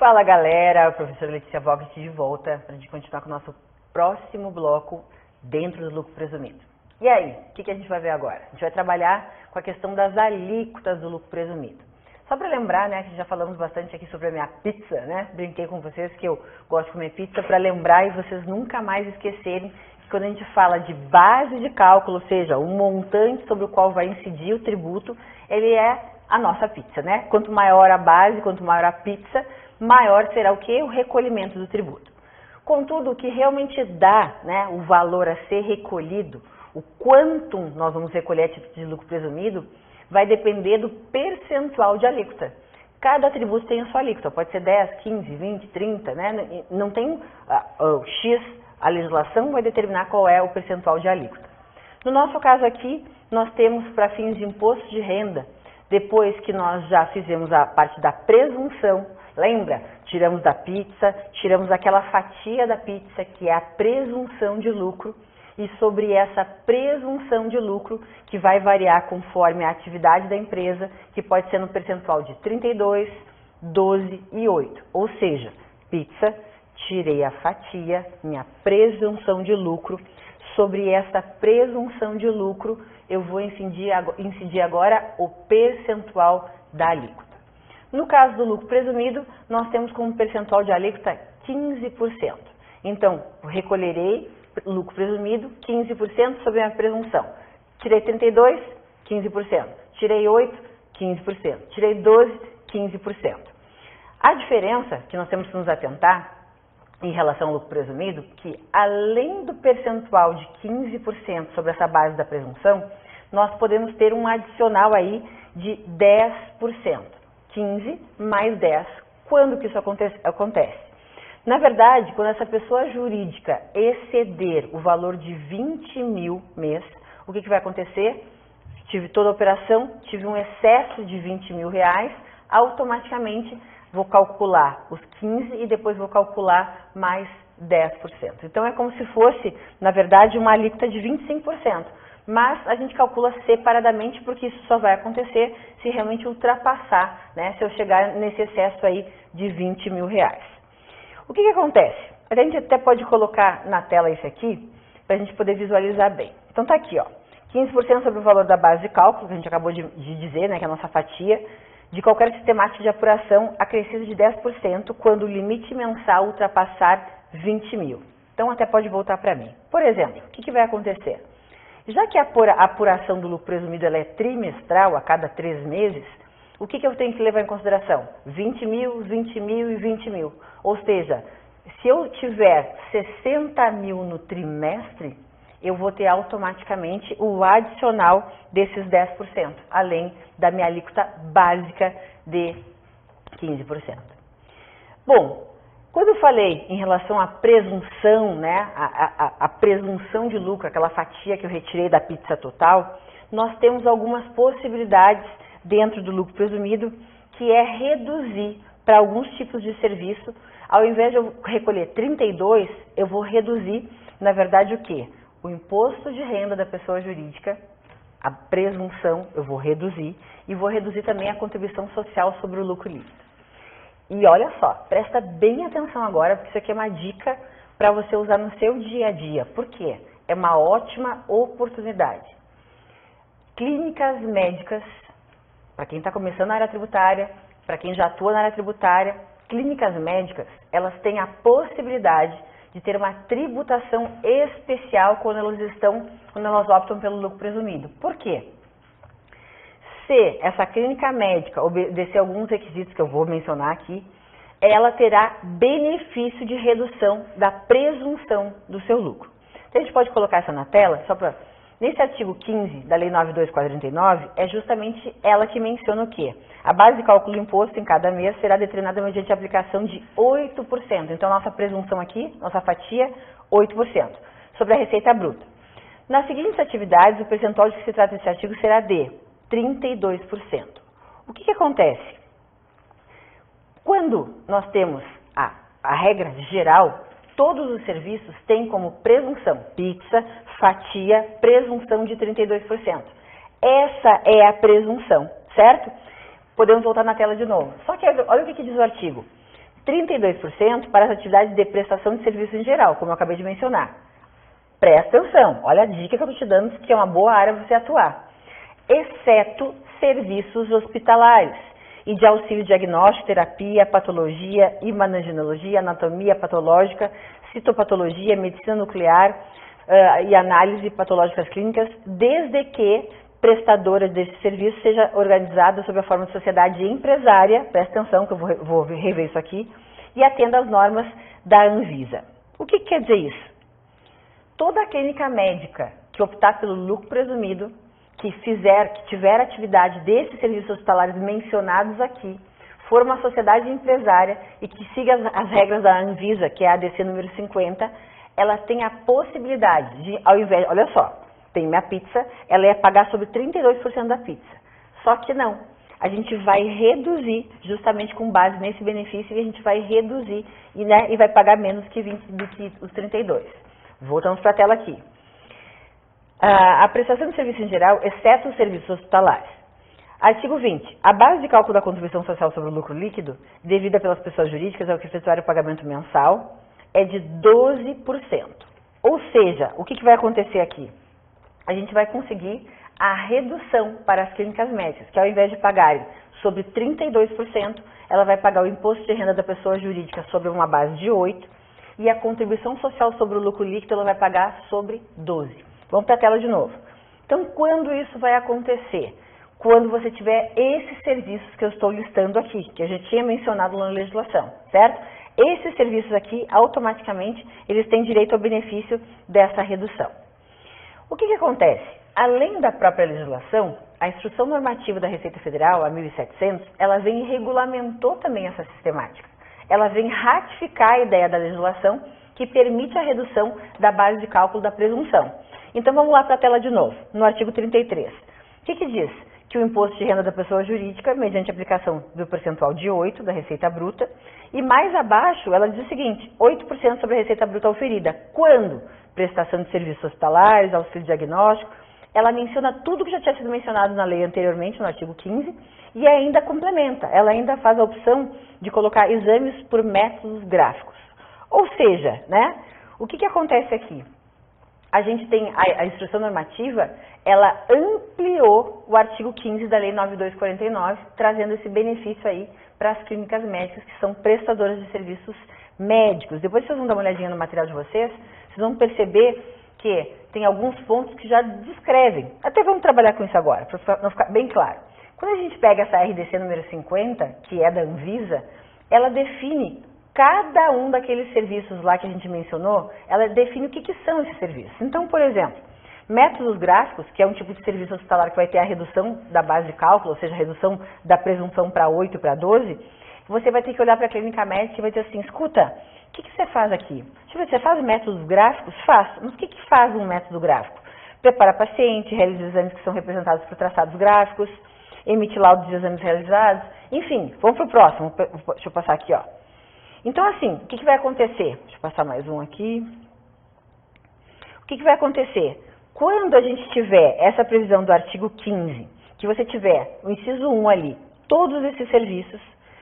Fala galera, professora Letícia Vogt de volta para a gente continuar com o nosso próximo bloco dentro do lucro presumido. E aí, o que, que a gente vai ver agora? A gente vai trabalhar com a questão das alíquotas do lucro presumido. Só para lembrar, né, que já falamos bastante aqui sobre a minha pizza, né? Brinquei com vocês que eu gosto de comer pizza para lembrar e vocês nunca mais esquecerem que quando a gente fala de base de cálculo, ou seja, o montante sobre o qual vai incidir o tributo, ele é a nossa pizza, né? Quanto maior a base, quanto maior a pizza, maior será o que? O recolhimento do tributo. Contudo, o que realmente dá né, o valor a ser recolhido, o quanto nós vamos recolher a título de lucro presumido, vai depender do percentual de alíquota. Cada tributo tem a sua alíquota, pode ser 10, 15, 20, 30, né? Não tem uh, uh, X, a legislação vai determinar qual é o percentual de alíquota. No nosso caso aqui, nós temos para fins de imposto de renda, depois que nós já fizemos a parte da presunção, lembra? Tiramos da pizza, tiramos aquela fatia da pizza que é a presunção de lucro, e sobre essa presunção de lucro, que vai variar conforme a atividade da empresa, que pode ser no percentual de 32, 12 e 8. Ou seja, pizza, tirei a fatia, minha presunção de lucro, sobre essa presunção de lucro, eu vou incidir, incidir agora o percentual da alíquota. No caso do lucro presumido, nós temos como percentual de alíquota 15%. Então, recolherei lucro presumido, 15% sobre a presunção. Tirei 32, 15%. Tirei 8, 15%. Tirei 12, 15%. A diferença que nós temos que nos atentar em relação ao lucro presumido, que além do percentual de 15% sobre essa base da presunção, nós podemos ter um adicional aí de 10%. 15 mais 10. Quando que isso acontece? Na verdade, quando essa pessoa jurídica exceder o valor de 20 mil mês, o que, que vai acontecer? Tive toda a operação, tive um excesso de 20 mil reais, automaticamente vou calcular os 15 e depois vou calcular mais 10%. Então é como se fosse, na verdade, uma alíquota de 25%. Mas a gente calcula separadamente porque isso só vai acontecer se realmente ultrapassar, né? Se eu chegar nesse excesso aí de 20 mil reais. O que, que acontece? A gente até pode colocar na tela isso aqui, para a gente poder visualizar bem. Então tá aqui, ó. 15% sobre o valor da base de cálculo, que a gente acabou de, de dizer, né, que é a nossa fatia, de qualquer sistemática de apuração acrescido de 10% quando o limite mensal ultrapassar 20 mil. Então até pode voltar para mim. Por exemplo, o que, que vai acontecer? Já que a apuração do lucro presumido é trimestral, a cada três meses, o que, que eu tenho que levar em consideração? 20 mil, 20 mil e 20 mil. Ou seja, se eu tiver 60 mil no trimestre, eu vou ter automaticamente o adicional desses 10%, além da minha alíquota básica de 15%. Bom, quando eu falei em relação à presunção, né, a, a, a presunção de lucro, aquela fatia que eu retirei da pizza total, nós temos algumas possibilidades dentro do lucro presumido, que é reduzir para alguns tipos de serviço, ao invés de eu recolher 32, eu vou reduzir, na verdade, o quê? O imposto de renda da pessoa jurídica, a presunção, eu vou reduzir, e vou reduzir também a contribuição social sobre o lucro lícito. E olha só, presta bem atenção agora, porque isso aqui é uma dica para você usar no seu dia a dia. Por quê? É uma ótima oportunidade. Clínicas médicas para quem está começando na área tributária, para quem já atua na área tributária, clínicas médicas, elas têm a possibilidade de ter uma tributação especial quando elas estão, quando elas optam pelo lucro presumido. Por quê? Se essa clínica médica obedecer alguns requisitos que eu vou mencionar aqui, ela terá benefício de redução da presunção do seu lucro. Então, a gente pode colocar essa na tela, só para Nesse artigo 15 da Lei 9249, é justamente ela que menciona o quê? A base de cálculo do imposto em cada mês será determinada mediante aplicação de 8%. Então, nossa presunção aqui, nossa fatia, 8%, sobre a receita bruta. Nas seguintes atividades, o percentual de que se trata esse artigo será de 32%. O que, que acontece? Quando nós temos a, a regra geral, todos os serviços têm como presunção pizza, fatia, presunção de 32%. Essa é a presunção, certo? Podemos voltar na tela de novo. Só que olha o que, que diz o artigo. 32% para as atividades de prestação de serviço em geral, como eu acabei de mencionar. Presta atenção, olha a dica que eu estou te dando, que é uma boa área você atuar. Exceto serviços hospitalares e de auxílio diagnóstico, terapia, patologia, imaginologia, anatomia patológica, citopatologia, medicina nuclear uh, e análise patológicas clínicas, desde que prestadora desse serviço seja organizada sob a forma de sociedade empresária, presta atenção que eu vou, vou rever isso aqui, e atenda às normas da Anvisa. O que, que quer dizer isso? Toda clínica médica que optar pelo lucro presumido, que fizer, que tiver atividade desses serviços hospitalares mencionados aqui, for uma sociedade empresária e que siga as, as regras da Anvisa, que é a ADC número 50, ela tem a possibilidade de, ao invés, olha só, tem minha pizza, ela ia pagar sobre 32% da pizza. Só que não. A gente vai reduzir, justamente com base nesse benefício, e a gente vai reduzir e, né, e vai pagar menos que 20 do que os 32. Voltamos para a tela aqui. A prestação de serviço em geral, exceto os serviços hospitalares. Artigo 20. A base de cálculo da contribuição social sobre o lucro líquido, devida pelas pessoas jurídicas ao que efetuar o pagamento mensal, é de 12%. Ou seja, o que, que vai acontecer aqui? a gente vai conseguir a redução para as clínicas médicas, que ao invés de pagarem sobre 32%, ela vai pagar o imposto de renda da pessoa jurídica sobre uma base de 8% e a contribuição social sobre o lucro líquido ela vai pagar sobre 12%. Vamos para a tela de novo. Então, quando isso vai acontecer? Quando você tiver esses serviços que eu estou listando aqui, que a gente tinha mencionado na legislação, certo? Esses serviços aqui, automaticamente, eles têm direito ao benefício dessa redução. O que, que acontece? Além da própria legislação, a Instrução Normativa da Receita Federal, a 1700, ela vem e regulamentou também essa sistemática. Ela vem ratificar a ideia da legislação que permite a redução da base de cálculo da presunção. Então vamos lá para a tela de novo, no artigo 33. O que, que diz? Que o imposto de renda da pessoa jurídica, mediante aplicação do percentual de 8 da receita bruta, e mais abaixo ela diz o seguinte, 8% sobre a receita bruta oferida. Quando? prestação de serviços hospitalares, auxílio diagnóstico. Ela menciona tudo que já tinha sido mencionado na lei anteriormente, no artigo 15, e ainda complementa. Ela ainda faz a opção de colocar exames por métodos gráficos. Ou seja, né, o que, que acontece aqui? A gente tem a, a instrução normativa, ela ampliou o artigo 15 da Lei 9249, trazendo esse benefício aí para as clínicas médicas que são prestadoras de serviços médicos. Depois vocês vão dar uma olhadinha no material de vocês, vocês vão perceber que tem alguns pontos que já descrevem. Até vamos trabalhar com isso agora, para não ficar bem claro. Quando a gente pega essa RDC número 50, que é da Anvisa, ela define cada um daqueles serviços lá que a gente mencionou, ela define o que, que são esses serviços. Então, por exemplo, métodos gráficos, que é um tipo de serviço hospitalar que vai ter a redução da base de cálculo, ou seja, a redução da presunção para 8 para 12, você vai ter que olhar para a clínica médica e vai dizer assim, escuta, o que, que você faz aqui? Deixa eu ver, você faz métodos gráficos? Faço. Mas o que, que faz um método gráfico? Prepara paciente, realiza exames que são representados por traçados gráficos, emite laudos de exames realizados, enfim, vamos para o próximo. Deixa eu passar aqui, ó. Então, assim, o que, que vai acontecer? Deixa eu passar mais um aqui. O que, que vai acontecer? Quando a gente tiver essa previsão do artigo 15, que você tiver o inciso 1 ali, todos esses serviços,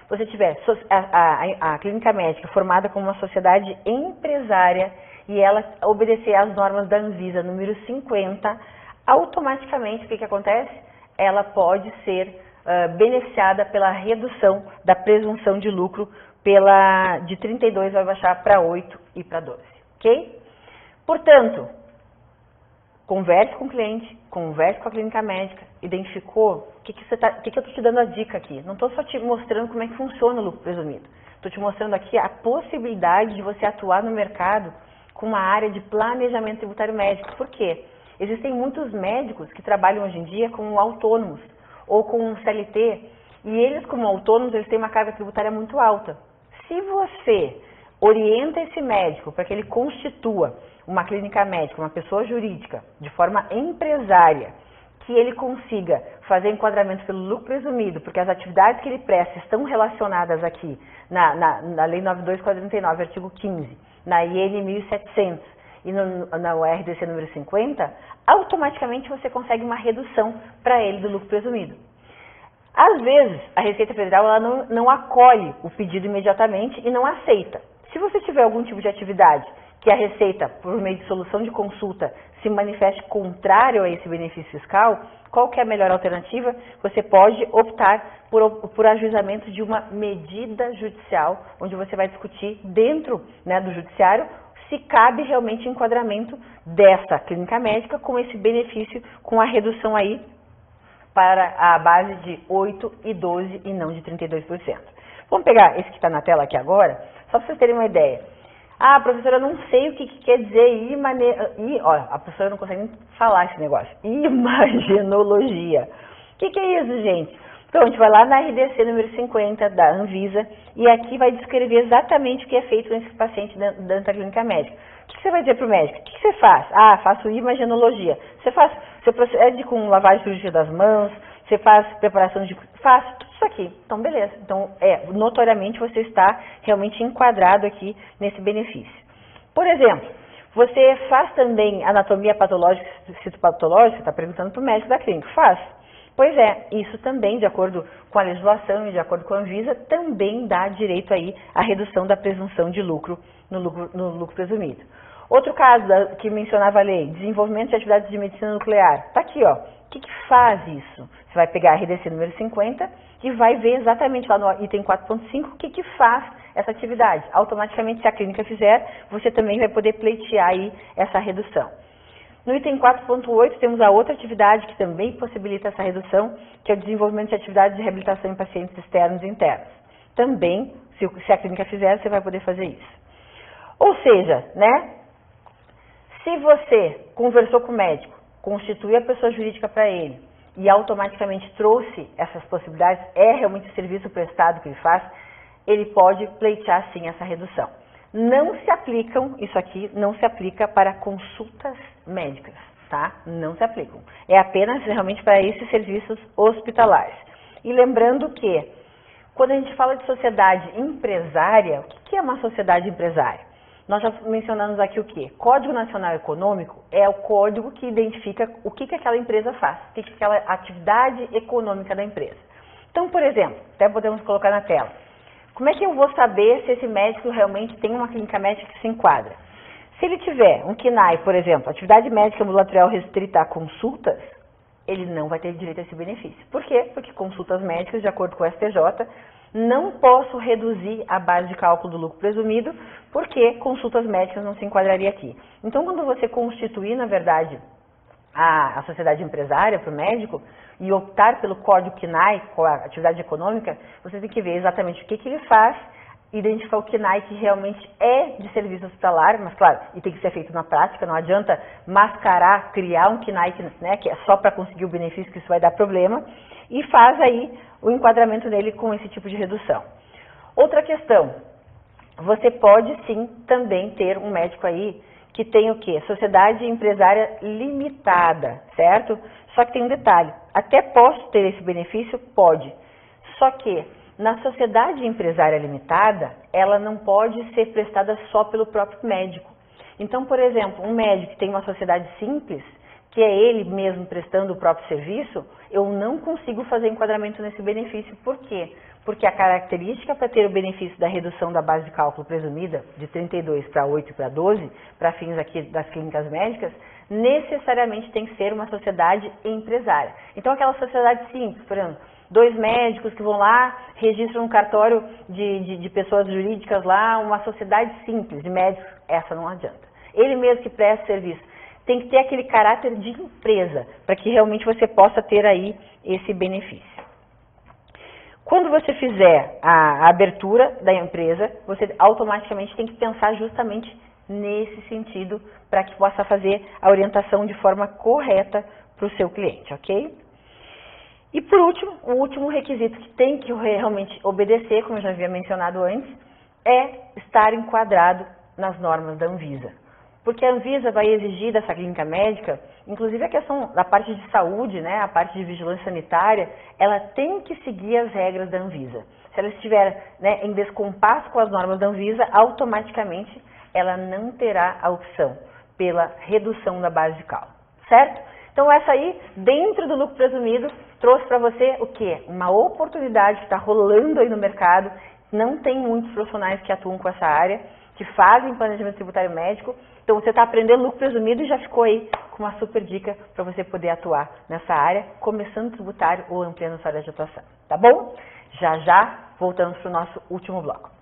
você tiver a, a, a clínica médica formada como uma sociedade empresária e ela obedecer às normas da Anvisa número 50, automaticamente o que, que acontece? Ela pode ser uh, beneficiada pela redução da presunção de lucro pela de 32 vai baixar para 8 e para 12, ok? Portanto, converse com o cliente, converse com a clínica médica, identificou, o que, que, tá, que, que eu estou te dando a dica aqui? Não estou só te mostrando como é que funciona o lucro presumido. Estou te mostrando aqui a possibilidade de você atuar no mercado com uma área de planejamento tributário médico. Por quê? Existem muitos médicos que trabalham hoje em dia como autônomos ou com CLT e eles como autônomos eles têm uma carga tributária muito alta. Se você orienta esse médico para que ele constitua uma clínica médica, uma pessoa jurídica, de forma empresária, que ele consiga fazer enquadramento pelo lucro presumido, porque as atividades que ele presta estão relacionadas aqui na, na, na Lei 9249, artigo 15, na IN 1700 e no, na URDC número 50, automaticamente você consegue uma redução para ele do lucro presumido. Às vezes, a Receita Federal ela não, não acolhe o pedido imediatamente e não aceita. Se você tiver algum tipo de atividade que a Receita, por meio de solução de consulta, se manifeste contrário a esse benefício fiscal, qual é a melhor alternativa? Você pode optar por, por ajuizamento de uma medida judicial, onde você vai discutir dentro né, do judiciário se cabe realmente enquadramento dessa clínica médica com esse benefício, com a redução aí para a base de 8 e 12 e não de 32%. Vamos pegar esse que está na tela aqui agora, só para vocês terem uma ideia. Ah, professora, não sei o que, que quer dizer imane... I, olha, a professora não consegue nem falar esse negócio. Imagenologia. O que, que é isso, gente? Então, a gente vai lá na RDC número 50 da Anvisa e aqui vai descrever exatamente o que é feito nesse paciente dentro da clínica médica. O que você vai dizer para o médico? O que você faz? Ah, faço imagenologia. Você faz, você procede com lavagem cirúrgica das mãos, você faz preparação de... Faço tudo isso aqui. Então, beleza. Então, é, notoriamente você está realmente enquadrado aqui nesse benefício. Por exemplo, você faz também anatomia patológica, citopatológica, está perguntando para o médico da clínica. Faz. Pois é, isso também, de acordo com a legislação e de acordo com a Anvisa, também dá direito aí à redução da presunção de lucro no lucro, no lucro presumido. Outro caso da, que mencionava a lei, desenvolvimento de atividades de medicina nuclear. Está aqui, ó. O que, que faz isso? Você vai pegar a RDC número 50 e vai ver exatamente lá no item 4.5 o que, que faz essa atividade. Automaticamente, se a clínica fizer, você também vai poder pleitear aí essa redução. No item 4.8 temos a outra atividade que também possibilita essa redução, que é o desenvolvimento de atividades de reabilitação em pacientes externos e internos. Também, se, a clínica fizer, você vai poder fazer isso. Ou seja, né, se você conversou com o médico, constituiu a pessoa jurídica para ele e automaticamente trouxe essas possibilidades, é realmente o serviço prestado que ele faz, ele pode pleitear sim essa redução. Não se aplicam, isso aqui não se aplica para consultas médicas, tá? Não se aplicam. É apenas realmente para esses serviços hospitalares. E lembrando que, quando a gente fala de sociedade empresária, o que é uma sociedade empresária? Nós já mencionamos aqui o que? Código Nacional Econômico é o código que identifica o que, que aquela empresa faz, o que, que aquela atividade econômica da empresa. Então, por exemplo, até podemos colocar na tela. Como é que eu vou saber se esse médico realmente tem uma clínica médica que se enquadra? Se ele tiver um KINAI, por exemplo, atividade médica ambulatorial restrita a consultas, ele não vai ter direito a esse benefício. Por quê? Porque consultas médicas, de acordo com o STJ, não posso reduzir a base de cálculo do lucro presumido, porque consultas médicas não se enquadraria aqui. Então, quando você constituir, na verdade, a, a sociedade empresária para o médico e optar pelo código a atividade econômica, você tem que ver exatamente o que, que ele faz identificar o KNAI que realmente é de serviço hospitalar, mas claro, e tem que ser feito na prática, não adianta mascarar, criar um que, né, que é só para conseguir o benefício, que isso vai dar problema, e faz aí o enquadramento dele com esse tipo de redução. Outra questão, você pode sim também ter um médico aí que tem o quê? Sociedade empresária limitada, certo? Só que tem um detalhe, até posso ter esse benefício? Pode. Só que na sociedade empresária limitada, ela não pode ser prestada só pelo próprio médico. Então, por exemplo, um médico que tem uma sociedade simples, que é ele mesmo prestando o próprio serviço, eu não consigo fazer enquadramento nesse benefício. Por quê? Porque a característica para ter o benefício da redução da base de cálculo presumida, de 32 para 8 para 12, para fins aqui das clínicas médicas, necessariamente tem que ser uma sociedade empresária. Então, aquela sociedade simples, por exemplo, dois médicos que vão lá, registram um cartório de, de, de, pessoas jurídicas lá, uma sociedade simples de médicos, essa não adianta. Ele mesmo que presta serviço. Tem que ter aquele caráter de empresa, para que realmente você possa ter aí esse benefício. Quando você fizer a, abertura da empresa, você automaticamente tem que pensar justamente nesse sentido, para que possa fazer a orientação de forma correta para o seu cliente, ok? E por último, o último requisito que tem que realmente obedecer, como eu já havia mencionado antes, é estar enquadrado nas normas da Anvisa. Porque a Anvisa vai exigir dessa clínica médica, inclusive a questão da parte de saúde, né, a parte de vigilância sanitária, ela tem que seguir as regras da Anvisa. Se ela estiver né, em descompasso com as normas da Anvisa, automaticamente ela não terá a opção pela redução da base de cálculo, certo? Então essa aí, dentro do lucro presumido, trouxe para você o que? Uma oportunidade que está rolando aí no mercado. Não tem muitos profissionais que atuam com essa área, que fazem planejamento tributário médico. Então você está aprendendo lucro presumido e já ficou aí com uma super dica para você poder atuar nessa área, começando tributário ou ampliando sua área de atuação. Tá bom? Já já voltamos para o nosso último bloco.